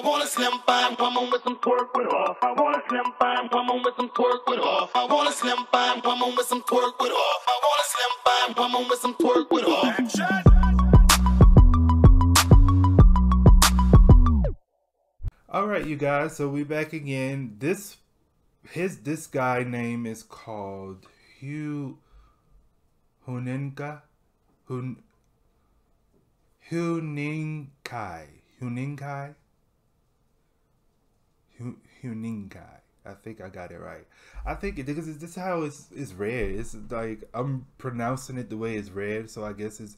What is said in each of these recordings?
I want a slim fine woman with some twerk with off. I want a slim fine woman with some twerk with off. I want a slim fine woman with some twerk with off. I want a slim fine woman with some twerk with off. All right, you guys. So we back again. This his this guy name is called Hugh Huninka Hun Huninkai Huninkai Hu- Huninkai. I think I got it right. I think it because this is how it's it's read. It's like I'm pronouncing it the way it's read, so I guess it's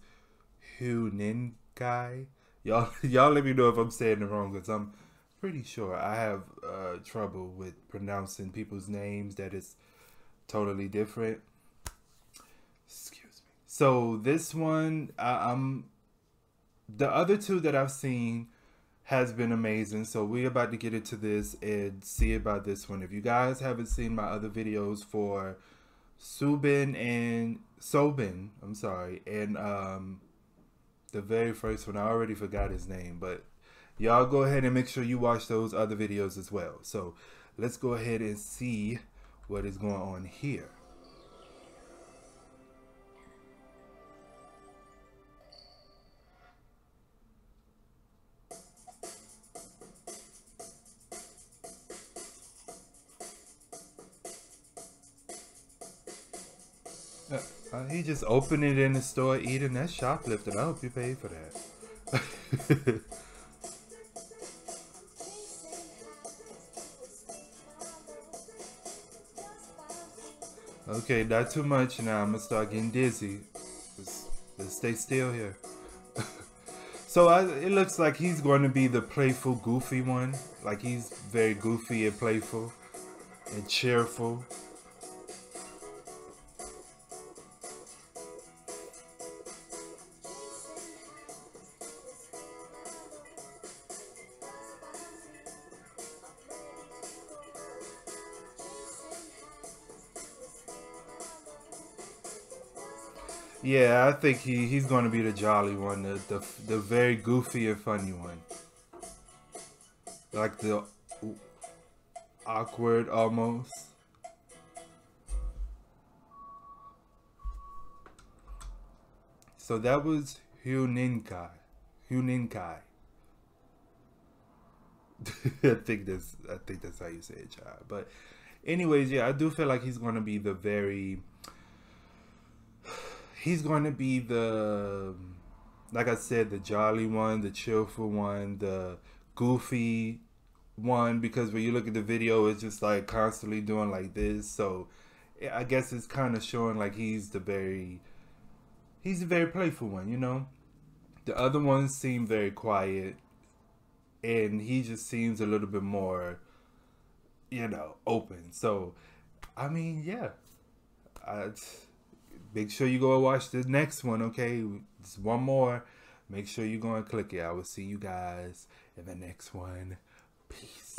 Huninkai. Y'all y'all let me know if I'm saying it wrong because I'm pretty sure I have uh, trouble with pronouncing people's names that is totally different. Excuse me. So this one, I, I'm the other two that I've seen has been amazing. So we're about to get into this and see about this one. If you guys haven't seen my other videos for Subin and Sobin, I'm sorry, and um the very first one, I already forgot his name, but y'all go ahead and make sure you watch those other videos as well. So let's go ahead and see what is going on here. Uh, he just opened it in the store eating that shoplifting. I hope you paid for that. okay, not too much now. I'm gonna start getting dizzy. Let's, let's stay still here. so I, it looks like he's going to be the playful, goofy one. Like he's very goofy and playful and cheerful. Yeah, I think he, he's going to be the jolly one, the, the the very goofy and funny one, like the awkward almost. So that was Huninkai. Huninkai. I think that's I think that's how you say it, child. But anyways, yeah, I do feel like he's going to be the very he's going to be the like I said, the jolly one, the cheerful one, the goofy one because when you look at the video it's just like constantly doing like this. So I guess it's kind of showing like he's the very he's the very playful one, you know? The other ones seem very quiet and he just seems a little bit more you know, open. So I mean, yeah. I, make sure you go watch the next one, okay? Just one more. Make sure you go and click it. I will see you guys in the next one. Peace.